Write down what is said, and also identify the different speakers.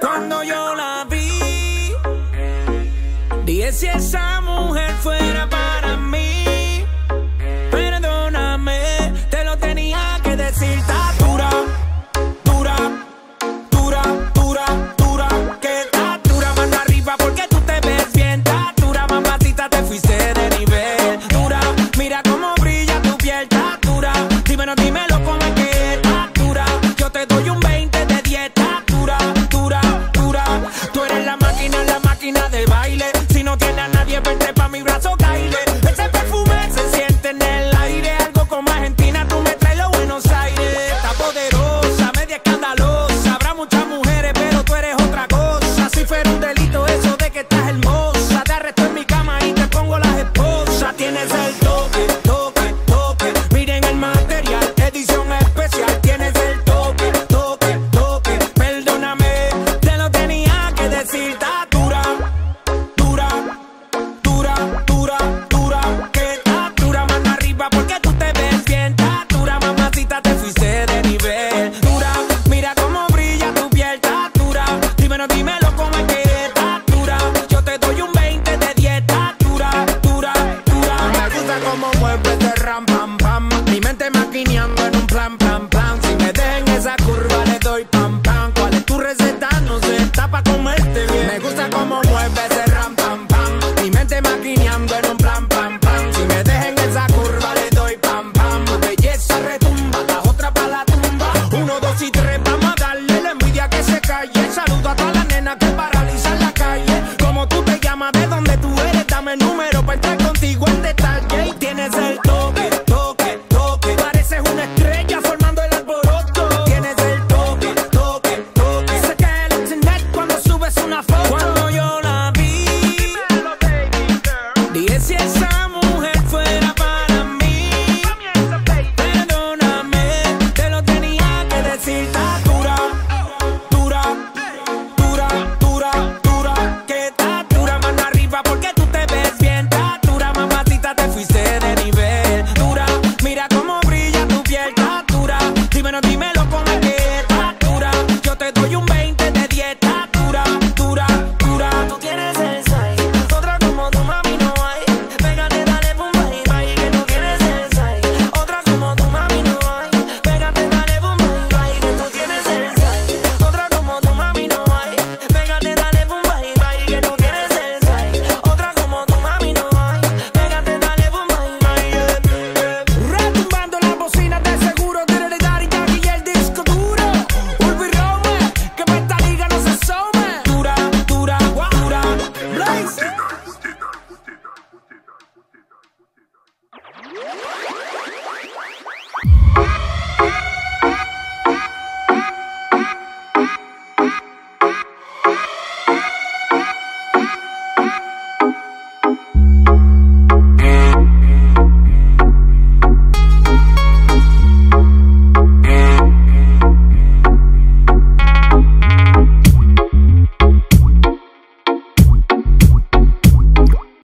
Speaker 1: Cuando yo la vi, dije si esa mujer brazo caído bailando en un plan, pam, pam. Si me dejen esa curva, le doy pam, pam. Belleza retumba, la otra pa' la tumba. Uno, dos y tres, vamos a darle la envidia que se calle. Saludo a todas las nenas que paralizan la calle. Como tú te llamas, de donde tú eres, dame el número para entrar contigo en detalle. Y tienes el Yeah.